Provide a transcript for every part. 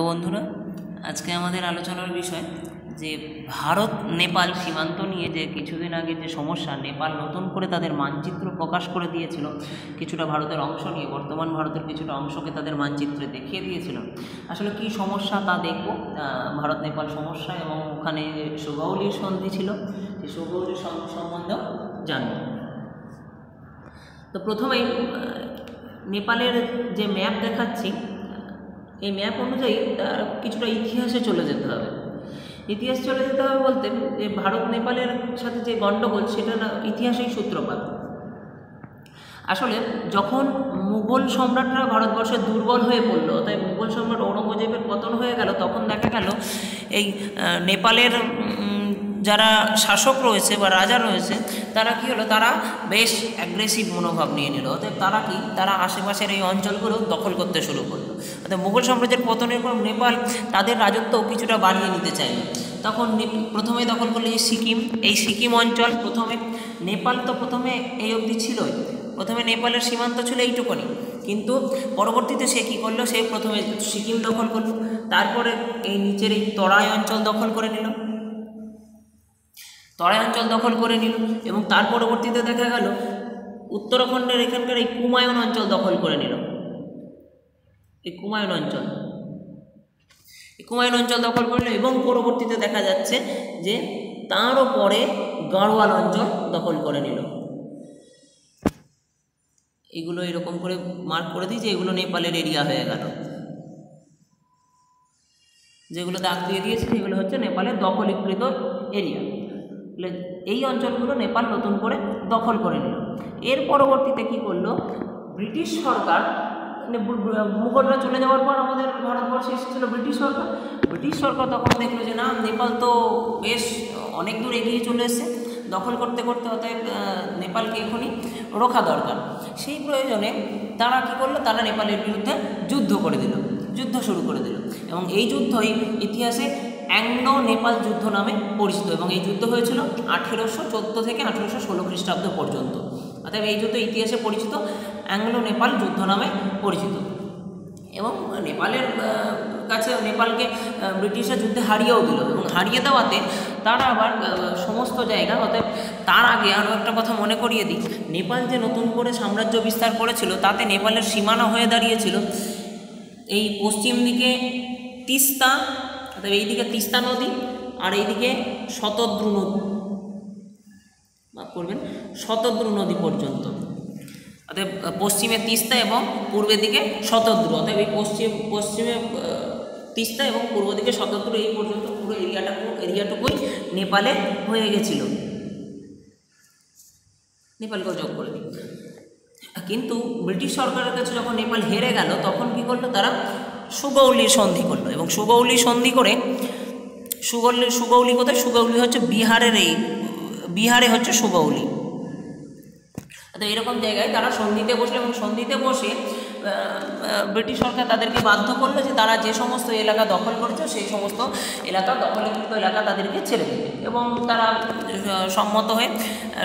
তো বন্ধুরা, আজকে আমাদের আলোচনার বিষয় যে ভারত নেপাল সীমান্ত নিয়ে যে কিছুদিন আগে যে সমস্যা, নেপাল নতুন করে তাদের মানচিত্র প্রকাশ করে দিয়েছিল, কিছুটা ভারতের অংশ নিয়ে, বর্তমান ভারতের কিছুটা অংশকে তাদের মানচিত্রে দেখিয়ে দিয়েছিল। আসলে কি সমস্যা তা দেখব। ভারত নেপাল সমস্যা এবং ওখানে সুগৌলির সন্ধি ছিল, সেই সুগৌলির সন্ধি সম্বন্ধেও জানব। তো প্রথমেই নেপালের যে ম্যাপ দেখাচ্ছি এই ম্যাপ অনুযায়ী তার কিছুটা ইতিহাসে চলে যেতে হবে। ইতিহাস চলে যেতে হবে বলতে যে ভারত, নেপালের সাথে যে গণ্ডগোল সেটা না ইতিহাসেই সূত্রপাত। আসলে যখন মুঘল সম্রাটরা ভারতবর্ষে দুর্বল হয়ে পড়ল তাই মুঘল সম্রাট ঔরঙ্গজেবের পতন হয়ে গেল, তখন দেখা গেল এই নেপালের যারা শাসক রয়েছে বা রাজা রয়েছে, তারা কি হলো? তারা বেশ অ্যাগ্রেসিভ মনোভাব নিয়ে নিল। অতএব তারা কি? তারা আশেপাশের এই অঞ্চলগুলো দখল করতে শুরু করল। অর্থাৎ মুঘল সাম্রাজ্যের পতনের পর নেপাল তাদের রাজত্ব কিছুটা বাড়িয়ে নিতে চাইল। তখন প্রথমে দখল করল এই সিকিম। এই সিকিম অঞ্চল প্রথমে, নেপাল তো প্রথমে এই অবধি ছিলই। প্রথমে নেপালের সীমান্ত ছিল এইটুকুনি। কিন্তু পরবর্তীতে সে কী করল? সে প্রথমে সিকিম দখল করল। তারপরে এই নিচের এই তরাই অঞ্চল দখল করে নিল। তরাই অঞ্চল দখল করে নিল এবং তার পরবর্তীতে দেখা গেল, উত্তরাখণ্ডের এখানকার এই কুমায়ুন অঞ্চল দখল করে নিল। এই কুমায়ুন অঞ্চল। এই কুমায়ুন অঞ্চল দখল করল এবং পরবর্তীতে দেখা যাচ্ছে যে তারও পরে গাড়োয়াল অঞ্চল দখল করে নিল। এগুলো এরকম করে মার্ক করে দিই যে এগুলো নেপালের এরিয়া হয়ে গেল। যেগুলো দাগ দিয়ে দিয়েছে সেগুলো হচ্ছে নেপালের দখলীকৃত এরিয়া এই অঞ্চলগুলো নেপাল নতুন করে দখল করে নিল। এর পরবর্তীতে কি করল? ব্রিটিশ সরকার মানে মুঘলরা চলে যাওয়ার পর আমাদের ভারতবর্ষে এসেছিল ব্রিটিশ সরকার। ব্রিটিশ সরকার তখন দেখল যে, না, নেপাল তো বেশ অনেক দূর এগিয়ে চলে এসেছে। দখল করতে করতে অতএব নেপালকে এখনই রোখা দরকার। সেই প্রয়োজনে তারা কী করল? তারা নেপালের বিরুদ্ধে যুদ্ধ করে দিল, যুদ্ধ শুরু করে দিল। এবং এই যুদ্ধই ইতিহাসে অ্যাংলো নেপাল যুদ্ধ নামে পরিচিত এবং এই যুদ্ধ হয়েছিল আঠেরোশো চোদ্দ থেকে আঠেরোশো ষোলো খ্রিস্টাব্দ পর্যন্ত। অর্থাৎ এই যুদ্ধ ইতিহাসে পরিচিত, অ্যাংলো নেপাল যুদ্ধ নামে পরিচিত। এবং নেপালের কাছে নেপালকে ব্রিটিশরা যুদ্ধে হারিয়েও দিল এবং হারিয়ে দেওয়াতে তারা আবার সমস্ত জায়গা অর্থাৎ তার আগে আরও একটা কথা মনে করিয়ে দিই। নেপাল যে নতুন করে সাম্রাজ্য বিস্তার করেছিল, তাতে নেপালের সীমানা হয়ে দাঁড়িয়েছিল এই পশ্চিম দিকে তিস্তা অর্থাৎ এইদিকে তিস্তা নদী আর এইদিকে শতদ্রু নদী। মাফ করবেন, শতদ্রু নদী পর্যন্ত। অতএব পশ্চিমে তিস্তা এবং পূর্বের দিকে শতদ্রু। অতএব এই পশ্চিম, পশ্চিমে তিস্তা এবং পূর্ব দিকে শতদ্রু এই পর্যন্ত পুরো এরিয়াটাকু এরিয়াটুকুই নেপালে হয়ে গেছিল। নেপালকেও যোগ করে দিই। কিন্তু ব্রিটিশ সরকারের কাছে যখন নেপাল হেরে গেল, তখন কী করল তারা সুগৌলির সন্ধি করল এবং সুগৌলি সন্ধি করে সুগৌলি সুগৌলি কোথায়? সুগৌলি হচ্ছে বিহারের এই, বিহারে হচ্ছে সুগৌলি। তো এরকম জায়গায় তারা সন্ধিতে বসল এবং সন্ধিতে বসে ব্রিটিশ সরকার তাদেরকে বাধ্য করল যে তারা যে সমস্ত এলাকা দখল করেছে, সেই সমস্ত এলাকা, দখলীকৃত এলাকা তাদেরকে ছেড়ে দেবে এবং তারা সম্মত হয়ে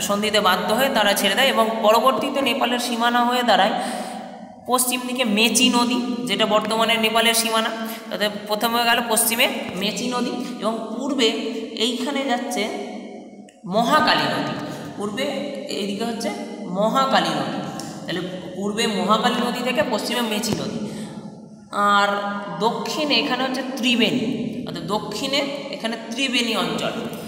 সন্ধিতে বাধ্য হয়ে তারা ছেড়ে দেয় এবং পরবর্তীতে নেপালের সীমানা হয়ে দাঁড়ায়। পশ্চিম দিকে মেচি নদী, যেটা বর্তমানে নেপালের সীমানা, তাতে প্রথমে গেল পশ্চিমে মেচি নদী এবং পূর্বে এইখানে যাচ্ছে মহাকালী নদী। পূর্বে এইদিকে হচ্ছে মহাকালী নদী। তাহলে পূর্বে মহাকালী নদী থেকে পশ্চিমে মেচি নদী। আর দক্ষিণে এখানে হচ্ছে ত্রিবেণী। অর্থাৎ দক্ষিণে এখানে ত্রিবেণী অঞ্চল।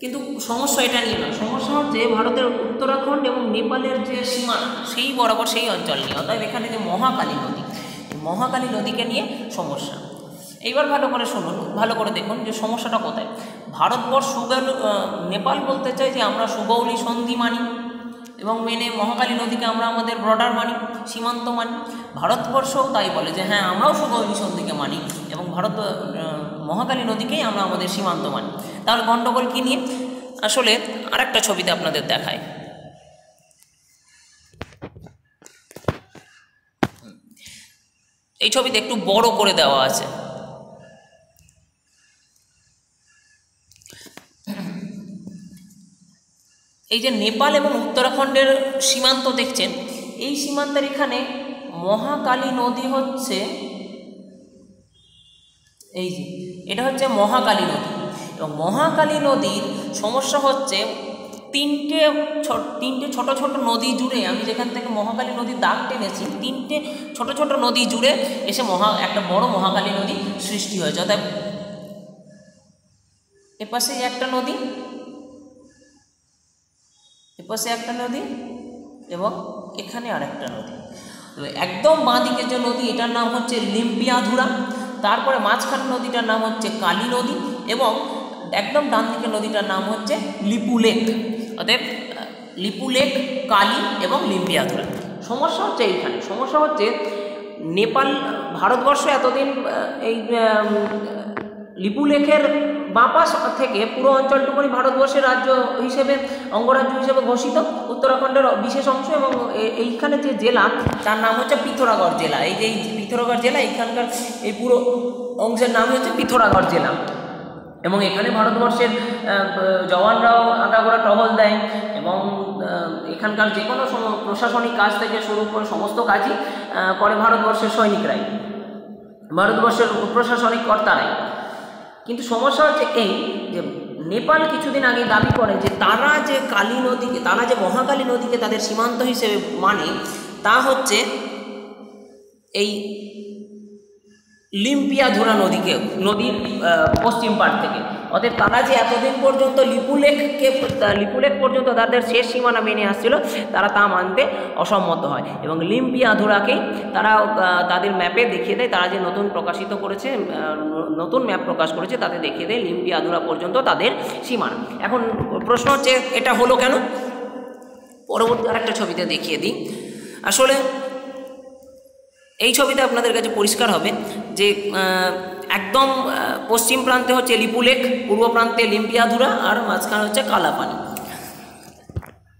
কিন্তু সমস্যা এটা নিয়ে না সমস্যা হচ্ছে ভারতের উত্তরাখণ্ড এবং নেপালের যে সীমানা সেই বরাবর সেই অঞ্চল নিয়ে। অর্থাৎ এখানে যে মহাকালী নদী মহাকালী নদীকে নিয়ে সমস্যা। এইবার ভালো করে শুনুন, ভালো করে দেখুন যে সমস্যাটা কোথায়। ভারতবর্ষ সুগৌল নেপাল বলতে চাই যে আমরা সুগৌলি সন্ধি মানি এবং মেনে মহাকালী নদীকে আমরা আমাদের বর্ডার মানি, সীমান্ত মানি। ভারতবর্ষও তাই বলে যে হ্যাঁ আমরাও সুগৌলি সন্ধিকে মানি এবং ভারত মহাকালী নদীকেই আমরা আমাদের সীমান্ত মানি। তাহলে গণ্ডগোল কী নিয়ে? আসলে আরেকটা ছবিতে আপনাদের দেখায় এই ছবিতে একটু বড় করে দেওয়া আছে। এই যে নেপাল এবং উত্তরাখণ্ডের সীমান্ত দেখছেন, এই সীমান্তের এখানে মহাকালী নদী হচ্ছে, এই যে, এটা হচ্ছে মহাকালী নদী। এবং মহাকালী নদীর সমস্যা হচ্ছে তিনটে তিনটে ছোট ছোট নদী জুড়ে আমি যেখান থেকে মহাকালী নদীর দাগ টেনেছি, তিনটে ছোট ছোট নদী জুড়ে এসে মহা, একটা বড় মহাকালী নদী সৃষ্টি হয়েছে। অর্থাৎ এপাশে একটা নদী, এপাশে একটা নদী এবং এখানে আরেকটা নদী। একদম বাঁ দিকের যে নদী, এটার নাম হচ্ছে লিম্পিয়াধুরা তারপরে মাঝখানে নদীটার নাম হচ্ছে কালী নদী এবং একদম ডান দিকের নদীটার নাম হচ্ছে লিপু লেক। অতএব, লিপু লেক, কালী এবং লিম্পিয়াধুরা সমস্যা হচ্ছে এইখানে। সমস্যা হচ্ছে নেপাল, ভারতবর্ষ এতদিন এই লিপু লেকের বাঁপাশ থেকে পুরো অঞ্চলটুকুনি ভারতবর্ষের রাজ্য হিসেবে, অঙ্গরাজ্য হিসেবে ঘোষিত। উত্তরাখণ্ডের বিশেষ অংশ এবং এইখানে যে জেলা, তার নাম হচ্ছে পিথোরাগড় জেলা। এই যে পিথোরাগড় জেলা, এইখানকার এই পুরো অংশের নাম হচ্ছে পিথোরাগড় জেলা। এবং এখানে ভারতবর্ষের জওয়ানরাও আগাগোড়া টহল দেয় এবং এখানকার যে কোনো প্রশাসনিক কাজ থেকে শুরু করে সমস্ত কাজই করে ভারতবর্ষের সৈনিকরাই। ভারতবর্ষের প্রশাসনিক কর্তারাই কিন্তু সমস্যা হচ্ছে এই যে, নেপাল কিছুদিন আগে দাবি করে যে তারা যে কালী নদীকে, তারা যে মহাকালী নদীকে তাদের সীমান্ত হিসেবে মানে তা হচ্ছে এই লিম্পিয়াধুরা নদীকে, নদীর পশ্চিম পাড় থেকে। অতএব তারা যে এতদিন পর্যন্ত লিপুলেখকে লিপুলেখ পর্যন্ত তাদের শেষ সীমানা মেনে আসছিল, তারা তা মানতে অসম্মত হয়। এবং লিম্পিয়াধুরাকেই তারা তাদের ম্যাপে দেখিয়ে দেয়, তারা যে নতুন প্রকাশিত করেছে নতুন ম্যাপ প্রকাশ করেছে, তাতে দেখিয়ে দেয় লিম্পিয়াধুরা পর্যন্ত তাদের সীমানা। এখন প্রশ্ন হচ্ছে, এটা হলো কেন? পরবর্তী আরেকটা ছবিতে দেখিয়ে দিই। আসলে এই ছবিতে আপনাদের কাছে পরিষ্কার হবে। যে একদম পশ্চিম প্রান্তে হচ্ছে লিপুলেক পূর্ব প্রান্তে লিম্পিয়াধুরা আর মাঝখানে হচ্ছে কালাপানি।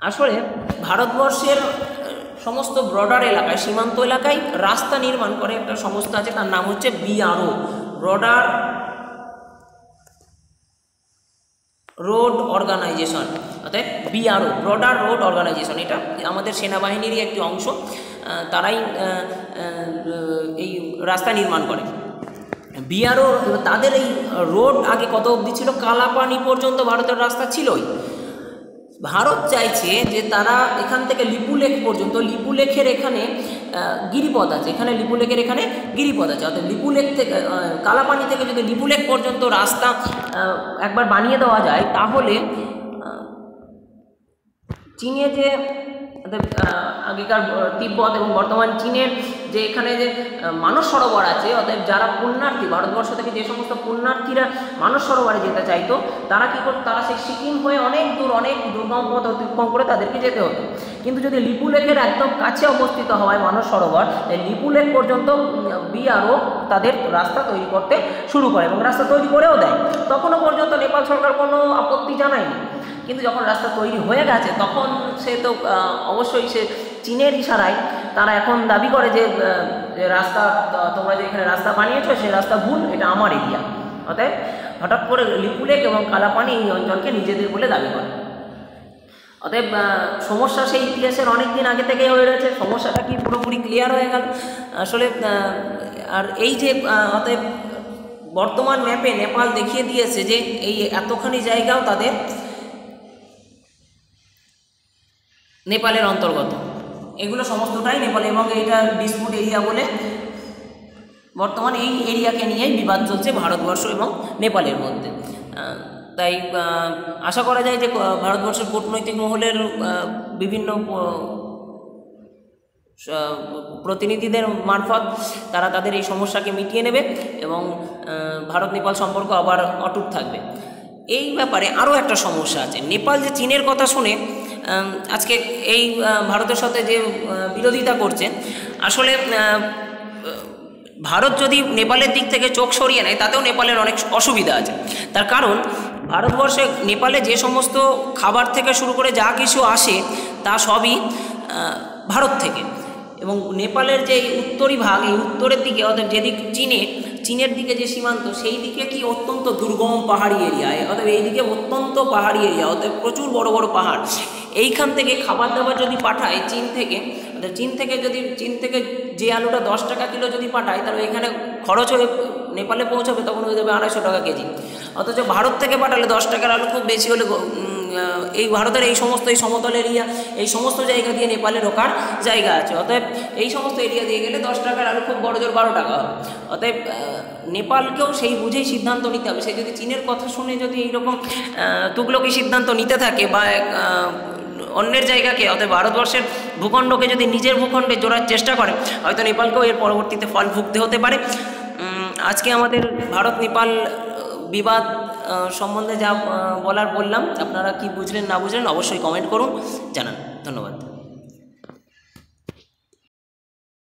আসলে ভারতবর্ষের সমস্ত বর্ডার এলাকায়, সীমান্ত এলাকায় রাস্তা নির্মাণ করে একটা সংস্থা আছে, তার নাম হচ্ছে বিআরও বর্ডার রোড অর্গানাইজেশন অর্থাৎ বিআরও ব্রডার রোড অর্গানাইজেশন এটা আমাদের সেনাবাহিনীরই একটি অংশ তারাই এই রাস্তা নির্মাণ করে। বিআরও তাদের এই রোড আগে কত অবধি ছিল? কালাপানি পর্যন্ত ভারতের রাস্তা ছিলই। ভারত চাইছে যে তারা এখান থেকে লিপুলেখ পর্যন্ত লিপুলেখের এখানে গিরিপথ আছে। এখানে লিপুলেখের এখানে গিরিপথ আছে। অর্থাৎ লিপুলেখ থেকে কালাপানি থেকে যদি লিপুলেখ পর্যন্ত রাস্তা একবার বানিয়ে দেওয়া যায়, তাহলে চীনে যে আগেকার তিব্বত এবং বর্তমান চীনের যে এখানে যে মানস সরোবর আছে, অতএব যারা পুণ্যার্থী, ভারতবর্ষ থেকে যে সমস্ত পুণ্যার্থীরা মানস সরোবরে যেতে চাইতো, তারা কী করতো, তারা সেই সিকিম হয়ে অনেক দূর, অনেক দুর্গম পথ অতিক্রম করে তাদেরকে যেতে হতো। কিন্তু যদি লিপুলেকের একদম কাছে অবস্থিত হওয়ায় মানস সরোবর লিপুলেক পর্যন্ত বিআরও তাদের রাস্তা তৈরি করতে শুরু করে এবং রাস্তা তৈরি করেও দেয়। তখনও পর্যন্ত নেপাল সরকার কোনো আপত্তি জানায়নি। কিন্তু যখন রাস্তা তৈরি হয়ে গেছে, তখন সে তো অবশ্যই সে চীনের ইশারায় তারা এখন দাবি করে যে রাস্তা তোমরা যে এখানে রাস্তা বানিয়েছো সেই রাস্তা ভুল, এটা আমার এরিয়া। অতএব হঠাৎ করে লিপুলেক এবং কালাপানি এই অঞ্চলকে নিজেদের বলে দাবি করে। অতএব সমস্যা সেই ইতিহাসের অনেক দিন আগে থেকে হয়ে রয়েছে। সমস্যাটা কি পুরোপুরি ক্লিয়ার হয়ে গেল? আসলে আর এই যে অতএব বর্তমান ম্যাপে নেপাল দেখিয়ে দিয়েছে যে এই এতখানি জায়গাও তাদের নেপালের অন্তর্গত। এগুলো সমস্তটাই নেপাল এবং এইটা ডিসপুট এরিয়া বলে বর্তমানে এই এরিয়াকে নিয়েই বিবাদ চলছে ভারতবর্ষ এবং নেপালের মধ্যে। তাই আশা করা যায় যে ভারতবর্ষের কূটনৈতিক মহলের বিভিন্ন প্রতিনিধিদের মারফত তারা তাদের এই সমস্যাকে মিটিয়ে নেবে এবং ভারত নেপাল সম্পর্ক আবার অটুট থাকবে। এই ব্যাপারে আরও একটা সমস্যা আছে। নেপাল যে চীনের কথা শুনে আজকে এই ভারতের সাথে যে বিরোধিতা করছে, আসলে ভারত যদি নেপালের দিক থেকে চোখ সরিয়ে নেয়, তাতেও নেপালের অনেক অসুবিধা আছে। তার কারণ, ভারতবর্ষে নেপালে যে সমস্ত খাবার থেকে শুরু করে যা কিছু আসে, তা সবই ভারত থেকে। এবং নেপালের যে উত্তরী ভাগ, এই উত্তরের দিকে, অর্থাৎ যেদিক চীনে, চীনের দিকে যে সীমান্ত, সেই দিকে কি অত্যন্ত দুর্গম পাহাড়ি এরিয়া অর্থাৎ এইদিকে অত্যন্ত পাহাড়ি এরিয়া অর্থাৎ প্রচুর বড় বড় পাহাড়। এইখান থেকে খাবার দাবার যদি পাঠায় চীন থেকে চীন থেকে যদি, চীন থেকে যে আলুটা দশ টাকা কিলো যদি পাঠায়, তাহলে এখানে খরচ হয়ে নেপালে পৌঁছাবে, তখন হয়ে যাবে আড়াইশো টাকা কেজি। অথচ ভারত থেকে পাঠালে দশ টাকার আলু খুব বেশি হলে এই ভারতের এই সমস্ত, এই সমতল এরিয়া, এই সমস্ত জায়গা দিয়ে নেপালে ঢোকার জায়গা আছে। অতএব এই সমস্ত এরিয়া দিয়ে গেলে দশ টাকার আলু খুব বড় জোর বারো টাকা হবে। অতএব নেপালকেও সেই বুঝেই সিদ্ধান্ত নিতে হবে। সে যদি চীনের কথা শুনে যদি এইরকম তুগলকি সিদ্ধান্ত নিতে থাকে বা অন্যের জায়গাকে অর্থাৎ ভারতবর্ষের ভূখণ্ডকে যদি নিজের ভূখণ্ডে জোড়ার চেষ্টা করে, হয়তো নেপালকেও এর পরবর্তীতে ফল ভুগতে হতে পারে। আজকে আমাদের ভারত নেপাল বিবাদ সম্বন্ধে যা বলার বললাম, আপনারা কি বুঝলেন না বুঝলেন, অবশ্যই কমেন্ট করুন, জানান। ধন্যবাদ।